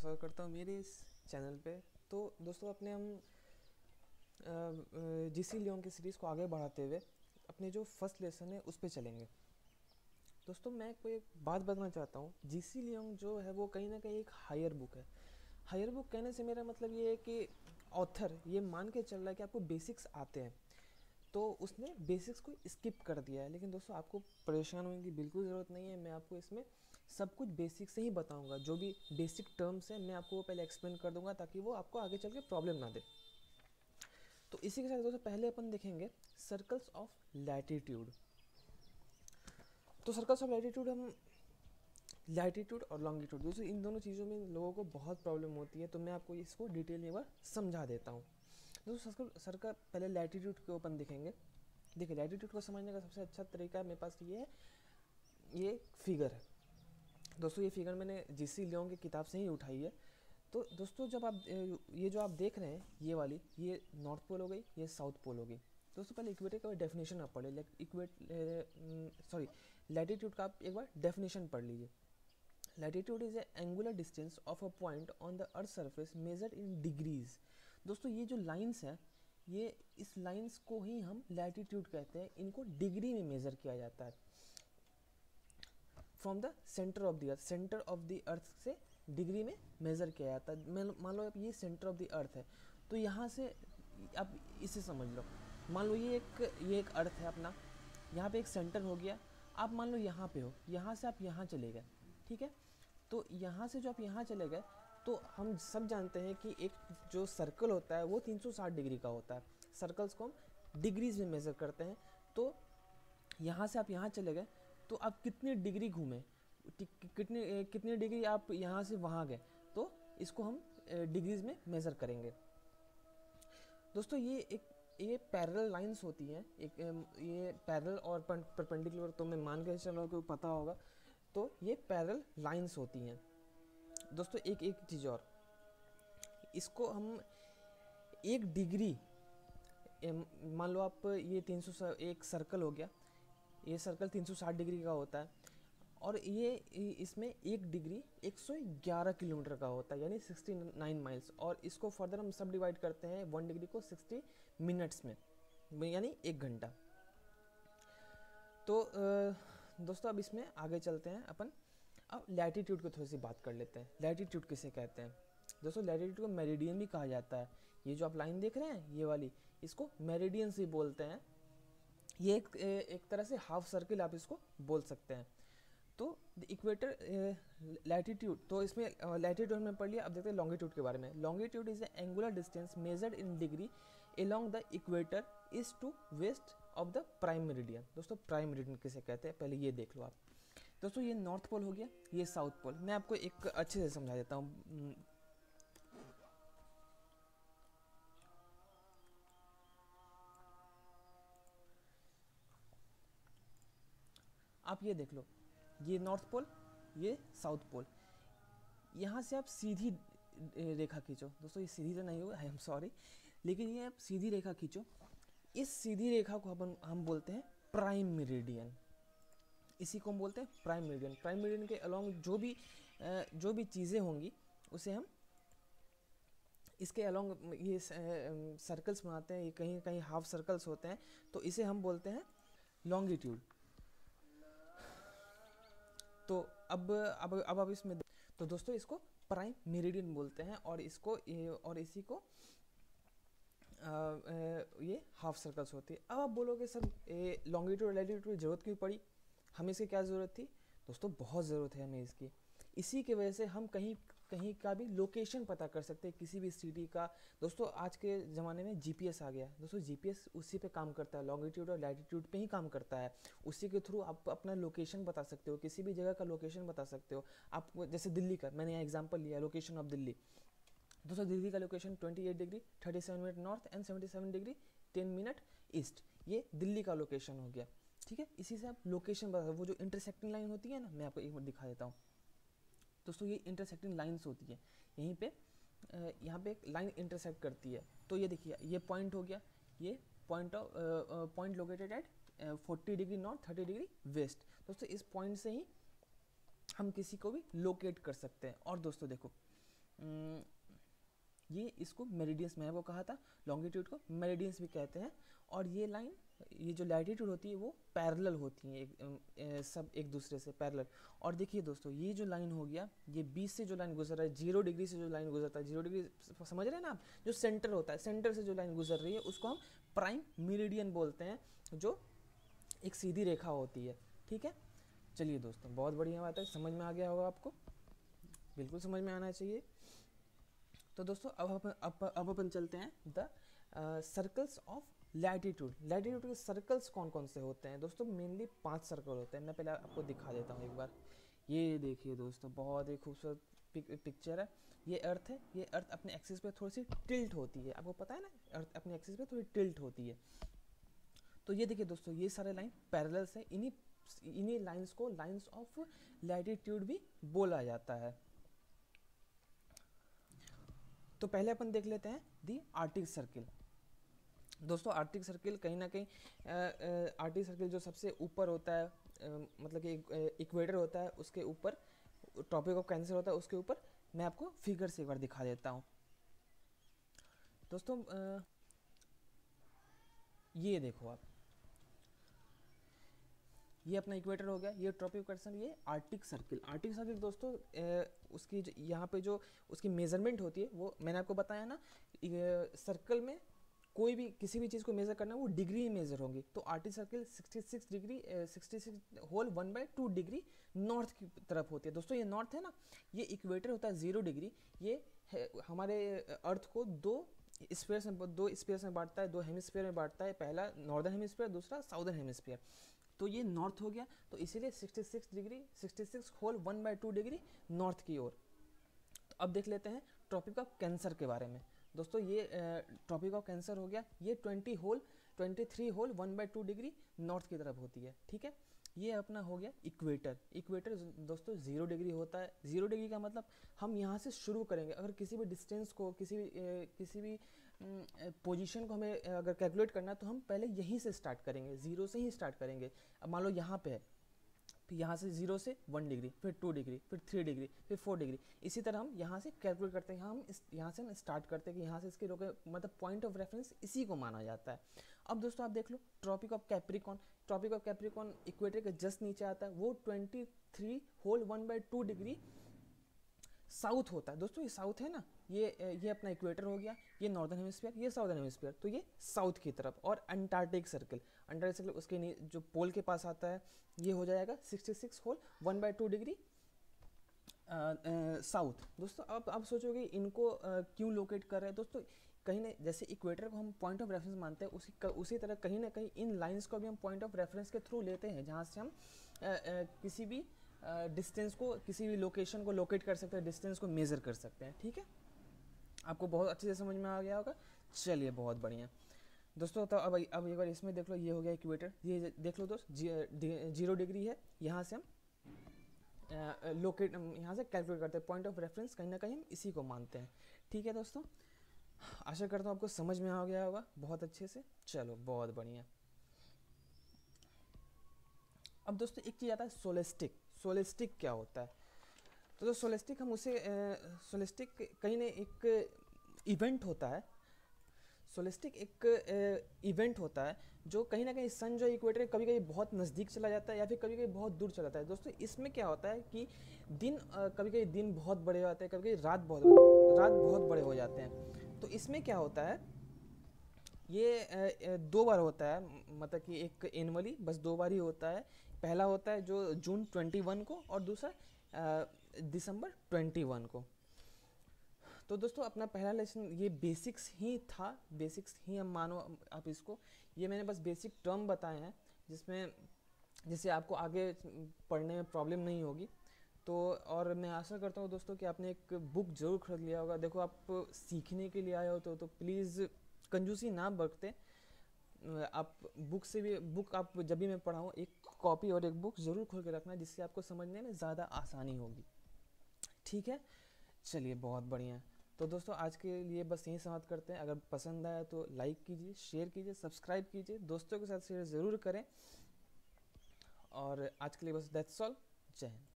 स्वागत करता हूँ मेरे इस चैनल पे। तो दोस्तों, अपने हम जी सी लियोन की सीरीज़ को आगे बढ़ाते हुए अपने जो फ़र्स्ट लेसन है, उस पर चलेंगे। दोस्तों, मैं कोई एक बात बताना चाहता हूँ। जी सी लियोन जो है, वो कहीं ना कहीं एक हायर बुक है। हायर बुक कहने से मेरा मतलब ये है कि ऑथर ये मान के चल रहा है कि आपको बेसिक्स आते हैं। तो उसने बेसिक्स को स्किप कर दिया है। लेकिन दोस्तों, आपको परेशान होने की बिल्कुल ज़रूरत नहीं है। मैं आपको इसमें सब कुछ बेसिक से ही बताऊँगा। जो भी बेसिक टर्म्स हैं, मैं आपको वो पहले एक्सप्लेन कर दूँगा ताकि वो आपको आगे चल के प्रॉब्लम ना दे। तो इसी के साथ दोस्तों, पहले अपन देखेंगे सर्कल्स ऑफ़ लैटिट्यूड तो सर्कल्स ऑफ़ लैटिट्यूड हम लैटिट्यूड और लॉन्गिट्यूड दोस्तों, इन दोनों चीज़ों में लोगों को बहुत प्रॉब्लम होती है तो मैं आपको इसको डिटेल में बार समझा देता हूँ। दोस्तों सर्कल सर्कल पहले लैटिट्यूड को अपन देखेंगे। देखिए लैटिट्यूड को समझने का सबसे अच्छा तरीका मेरे पास ये है, ये फिगर है। दोस्तों, ये फिगर मैंने जी सी की किताब से ही उठाई है। तो दोस्तों, जब आप ये जो आप देख रहे हैं, ये वाली, ये नॉर्थ पोल हो गई, ये साउथ पोल हो गई। दोस्तों, पहले इक्वेटर का डेफिनेशन आप पढ़े इक्वेट सॉरी लैटिट्यूड का आप एक बार डेफिनेशन पढ़ लीजिए। Latitude is a angular distance of a point on the earth surface measure in degrees दोस्तों, ये जो लाइन्स हैं, ये इस लाइन्स को ही हम लैटिट्यूड कहते हैं। इनको डिग्री में मेज़र किया जाता है। From the centre of the earth centre of the earth से डिग्री में मेज़र किया जाता है। मान लो आप ये सेंटर ऑफ़ द अर्थ है तो यहाँ से आप इसे समझ लो। मान लो ये एक ये एक अर्थ है अपना, यहाँ पे एक सेंटर हो गया। आप मान लो यहाँ पे हो, यहाँ से आप यहाँ चले गए, ठीक है? तो यहाँ से जो आप यहाँ चले गए तो हम सब जानते हैं कि एक जो सर्कल होता है, वो 360 डिग्री का होता है। सर्कल्स को हम डिग्रीज में मेज़र करते हैं। तो यहाँ से आप यहाँ चले गए तो आप कितनी डिग्री घूमे? कितनी कितनी डिग्री आप यहाँ से वहाँ गए? तो इसको हम डिग्रीज में मेज़र करेंगे। दोस्तों, ये एक, ये पैरल लाइंस होती हैं। एक ये पैरल और परपेंडिकुलर तो मैं मान के चलो को पता होगा। तो ये पैरल लाइंस होती हैं। दोस्तों, एक एक चीज़ और। इसको हम एक डिग्री मान लो आप ये 300 एक सर्कल हो गया। ये सर्कल 360 डिग्री का होता है और ये इसमें एक डिग्री 111 किलोमीटर का होता है, यानी 69 माइल्स। और इसको फर्दर हम सब डिवाइड करते हैं वन डिग्री को 60 मिनट्स में, यानी एक घंटा। तो दोस्तों, अब इसमें आगे चलते हैं अपन। अब लैटीट्यूड को थोड़ी सी बात कर लेते हैं। लैटीट्यूड किसे कहते हैं? दोस्तों लैटिट्यूड को मेरिडियन भी कहा जाता है। ये जो आप लाइन देख रहे हैं, ये वाली, इसको मेरिडियन से बोलते हैं। ये एक एक तरह से हाफ़ सर्किल आप इसको बोल सकते हैं। तो द इक्वेटर लैटिट्यूड तो इसमें लैटिट्यूड में पढ़ लिया, अब देखते हैं लॉन्गिट्यूड के बारे में। Longitude is angular distance measured in degree along the equator is to west of the prime meridian दोस्तों प्राइम मेरिडियन किसे कहते हैं? पहले ये देख लो आप। दोस्तों, ये नॉर्थ पोल हो गया, ये साउथ पोल मैं आपको एक अच्छे से समझा देता हूँ। आप ये देख लो, ये नॉर्थ पोल ये साउथ पोल यहाँ से आप सीधी रेखा खींचो। दोस्तों, ये सीधी तो नहीं होगा आई एम सॉरी लेकिन ये आप सीधी रेखा खींचो। इस सीधी रेखा को अपन, हम बोलते हैं प्राइम मेरिडियन इसी को हम बोलते हैं प्राइम मेरिडियन प्राइम मेरिडियन के अलोंग जो भी जो भी चीज़ें होंगी, उसे हम इसके अलोंग ये सर्कल्स बनाते हैं। ये कहीं कहीं हाफ़ सर्कल्स होते हैं। तो इसे हम बोलते हैं लॉन्गिट्यूड तो अब अब अब अब इसमें तो दोस्तों इसको प्राइम मेरिडियन बोलते हैं और इसको और इसी को आ, ये हाफ़ सर्कल्स होती है। अब आप बोलोगे सर लॉन्गिट्यूड की ज़रूरत क्यों पड़ी? हमें इसकी क्या ज़रूरत थी? दोस्तों बहुत ज़रूरत है हमें इसकी। इसी की वजह से हम कहीं कहीं का भी लोकेशन पता कर सकते हैं, किसी भी सिटी का। दोस्तों, आज के ज़माने में जीपीएस आ गया। दोस्तों जीपीएस उसी पे काम करता है। लॉन्गिट्यूड और लैटिट्यूड पे ही काम करता है। उसी के थ्रू आप अपना लोकेशन बता सकते हो, किसी भी जगह का लोकेशन बता सकते हो। आप जैसे दिल्ली का, मैंने यहाँ एग्ज़ाम्पल लिया लोकेशन ऑफ़ दिल्ली। दोस्तों, दिल्ली का location 28 degree 37 minute north and 77 degree 10 minute east ये दिल्ली का लोकेशन हो गया। ठीक है? इसी से आप लोकेशन बता वो जो इंटरसेक्टिंग लाइन होती है ना, मैं आपको एक मिनट दिखा देता हूँ। दोस्तों, ये इंटरसेक्टिंग लाइन्स होती है। यहीं पे यहाँ पे एक लाइन इंटरसेक्ट करती है। तो ये देखिए, ये पॉइंट हो गया। ये point of point located at forty degree north thirty degree west दोस्तों, इस पॉइंट से ही हम किसी को भी लोकेट कर सकते हैं। और दोस्तों, देखो ये इसको मेरिडियंस में वो कहा था लॉन्गिट्यूड को मेरिडियंस भी कहते हैं। और ये लाइन ये जो लैटिट्यूड होती है वो पैरेलल होती हैं, एक सब एक दूसरे से पैरेलल और देखिए दोस्तों, ये जो लाइन हो गया, ये 20 से जो लाइन गुजर रहा है ज़ीरो डिग्री से जो लाइन गुजरता है ज़ीरो डिग्री समझ रहे हैं ना आप? जो सेंटर होता है सेंटर से जो लाइन गुजर रही है, उसको हम प्राइम मेरिडियन बोलते हैं, जो एक सीधी रेखा होती है। ठीक है? चलिए दोस्तों, बहुत बढ़िया बात है, समझ में आ गया होगा आपको? बिल्कुल समझ में आना चाहिए। तो दोस्तों, अब अपन अब अपन चलते हैं the circles of latitude latitude के सर्कल्स कौन कौन से होते हैं? दोस्तों मेनली पाँच सर्कल होते हैं। मैं पहले आपको दिखा देता हूँ एक बार। ये देखिए दोस्तों बहुत ही खूबसूरत पिक, पिक्चर है। ये अर्थ है। ये अर्थ अपने एक्सिस पे थोड़ी सी टिल्ट होती है। आपको पता है ना अर्थ अपने एक्सिस पे थोड़ी टिल्ट होती है। तो ये देखिए दोस्तों ये सारे लाइन पैरेलल्स है। इन्हीं इन्हीं लाइंस को लाइंस ऑफ़ लैटिट्यूड भी बोला जाता है। तो पहले अपन देख लेते हैं दी आर्टिक सर्किल दोस्तों आर्टिक सर्किल कहीं ना कहीं आर्टिक सर्किल जो सबसे ऊपर होता है मतलब कि इक्वेटर होता है उसके ऊपर टॉपिक ऑफ़ कैंसर होता है उसके ऊपर मैं आपको फिगर से एक बार दिखा देता हूँ। दोस्तों आ, ये देखो आप। ये अपना इक्वेटर हो गया ये ट्रॉपिक कैंसर ये आर्टिक सर्किल आर्टिक सर्किल दोस्तों ए, उसकी यहाँ पे जो उसकी मेज़रमेंट होती है वो मैंने आपको बताया ना सर्कल में कोई भी किसी भी चीज़ को मेज़र करना, वो डिग्री मेज़र होंगी। तो Arctic circle 66 degree 66 whole one by two degree north की तरफ़ होती है। दोस्तों, ये नॉर्थ है ना? ये इक्वेटर होता है ज़ीरो डिग्री ये हमारे अर्थ को दो स्पेयर में, दो स्पेयर में बांटता है, दो हेमिस्फेयर में बांटता है। पहला नॉर्दर्न हेमिस्फेयर दूसरा साउदर्न हेमिस्फेयर तो ये नॉर्थ हो गया। तो इसीलिए 66 degree 66 whole one by two degree north की ओर। तो अब देख लेते हैं ट्रॉपिक ऑफ़ कैंसर के बारे में। दोस्तों, ये टॉपिक ऑफ़ कैंसर हो गया। ये 20 whole 23 whole one by two degree north की तरफ़ होती है, ठीक है? ये अपना हो गया इक्वेटर इक्वेटर दोस्तों ज़ीरो डिग्री होता है। ज़ीरो डिग्री का मतलब हम यहाँ से शुरू करेंगे। अगर किसी भी डिस्टेंस को, किसी भी किसी भी पोजीशन को हमें अगर कैलकुलेट करना है तो हम पहले यहीं से स्टार्ट करेंगे। ज़ीरो से ही स्टार्ट करेंगे। अब मान लो यहाँ पे है। फिर यहाँ से ज़ीरो से वन डिग्री फिर टू डिग्री फिर थ्री डिग्री फिर फोर डिग्री इसी तरह हम यहाँ से कैलकुलेट करते हैं, हम इस, यहाँ से हम स्टार्ट करते हैं कि यहाँ से इसके रोके मतलब पॉइंट ऑफ़ रेफरेंस इसी को माना जाता है। अब दोस्तों आप देख लो tropic of capricorn tropic of capricorn equator के जस्ट नीचे आता है, वो twenty three whole one by two degree south होता है। दोस्तों ये साउथ है ना? ये ये अपना इक्वेटर हो गया ये नॉर्दर्न हेमिस्फीयर ये साउदर्न हेमिस्फीयर तो ये साउथ की तरफ़ और अंटार्कटिक सर्कल। अंटार्कटिक सर्कल उसके जो पोल के पास आता है ये हो जाएगा 66 whole one by two degree south. दोस्तों अब आप सोचोगे इनको क्यों लोकेट कर रहे हैं? दोस्तों कहीं ना जैसे इक्वेटर को हम पॉइंट ऑफ़ रेफरेंस मानते हैं उसी उसी तरह कहीं ना कहीं इन लाइंस को भी हम पॉइंट ऑफ़ रेफरेंस के थ्रू लेते हैं जहाँ से हम आ, आ, किसी भी डिस्टेंस को, किसी भी लोकेशन को लोकेट कर सकते हैं, डिस्टेंस को मेज़र कर सकते हैं, ठीक है? आपको बहुत अच्छे से समझ में आ गया होगा। चलिए, बहुत बढ़िया। दोस्तों तो अब अब एक बार इसमें देख लो, ये हो गया इक्वेटर ये देख लो दोस्त ज़ीरो डिग्री है। यहाँ से हम लोकेट यहाँ से कैलकुलेट करते हैं। पॉइंट ऑफ़ रेफरेंस कहीं ना कहीं हम इसी को मानते हैं। ठीक है दोस्तों? आशा करता हूँ आपको समझ में आ गया होगा, बहुत अच्छे से। चलो, बहुत बढ़िया। अब दोस्तों, एक चीज़ आता है सोलिस्टिक सोलिस्टिक क्या होता है? तो जो सोलिस्टिक हम उसे सोलिस्टिक कहीं ना एक इवेंट होता है। सोलिस्टिक एक इवेंट होता है जो कहीं ना कहीं सन जो इक्वेटर कभी कभी बहुत नज़दीक चला जाता है या फिर कभी कभी बहुत दूर चला जाता है। दोस्तों, इसमें क्या होता है कि दिन कभी कभी दिन बहुत बड़े हो जाते हैं कभी कभी रात बहुत रात बहुत बड़े हो जाते हैं। तो इसमें क्या होता है, ये दो बार होता है मतलब कि एक एनअली बस दो बार ही होता है। पहला होता है जो जून 21 को और दूसरा दिसंबर 21 को। तो दोस्तों अपना पहला लेसन ये बेसिक्स ही था बेसिक्स ही हम मानो आप इसको। ये मैंने बस बेसिक टर्म बताए हैं जिसमें जिससे आपको आगे पढ़ने में प्रॉब्लम नहीं होगी। तो और मैं आशा करता हूँ दोस्तों कि आपने एक बुक ज़रूर खरीद लिया होगा। देखो आप सीखने के लिए आए हो तो, तो प्लीज़ कंजूसी ना बरते आप बुक से भी बुक आप जब भी मैं पढ़ाऊँ, एक कॉपी और एक बुक ज़रूर खोल के रखना, जिससे आपको समझने में ज़्यादा आसानी होगी। ठीक है? चलिए, बहुत बढ़िया। तो दोस्तों, आज के लिए बस यही समाप्त करते हैं। अगर पसंद आया तो लाइक कीजिए शेयर कीजिए सब्सक्राइब कीजिए, दोस्तों के साथ शेयर ज़रूर करें। और आज के लिए बस दैट्स ऑल जय हिंद।